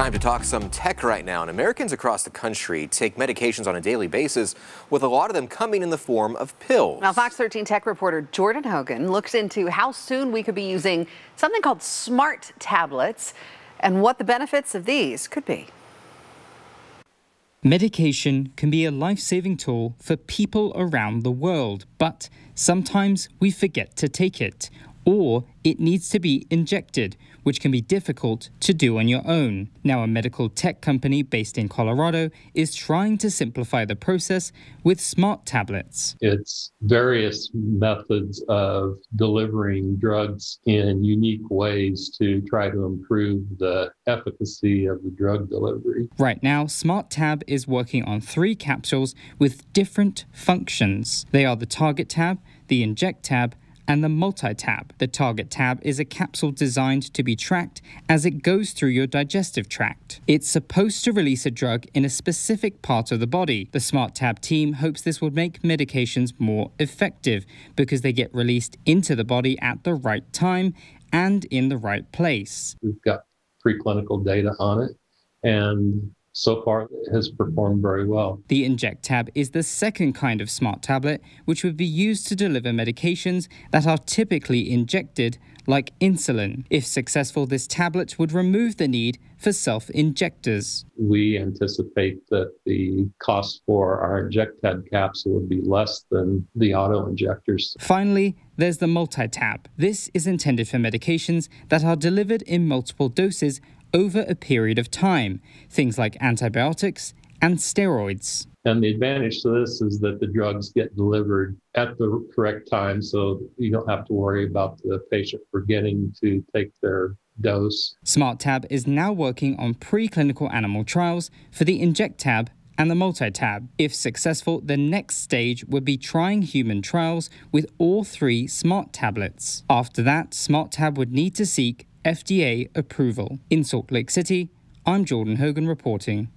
Time to talk some tech right now. And Americans across the country take medications on a daily basis, with a lot of them coming in the form of pills. Now, Fox 13 tech reporter Jordan Hogan looks into how soon we could be using something called smart tablets and what the benefits of these could be. Medication can be a life saving tool for people around the world, but sometimes we forget to take it or it needs to be injected, which can be difficult to do on your own. Now, a medical tech company based in Colorado is trying to simplify the process with smart tablets. It's various methods of delivering drugs in unique ways to try to improve the efficacy of the drug delivery. Right now, SmartTab is working on three capsules with different functions. They are the Target tab, the Inject tab, and the multi-tab. The target tab is a capsule designed to be tracked as it goes through your digestive tract. It's supposed to release a drug in a specific part of the body. The SmartTab team hopes this would make medications more effective because they get released into the body at the right time and in the right place. We've got preclinical data on it and so far it has performed very well. The Inject tab is the second kind of smart tablet which would be used to deliver medications that are typically injected, like insulin. If successful, this tablet would remove the need for self injectors. We anticipate that the cost for our Inject tab capsule would be less than the auto injectors. Finally, there's the multi tab. This is intended for medications that are delivered in multiple doses over a period of time, things like antibiotics and steroids. And the advantage to this is that the drugs get delivered at the correct time, so you don't have to worry about the patient forgetting to take their dose. SmartTab is now working on preclinical animal trials for the Inject tab and the multi-tab. If successful, the next stage would be trying human trials with all three smart tablets. After that, SmartTab would need to seek FDA approval. In Salt Lake City, I'm Jordan Hogan reporting.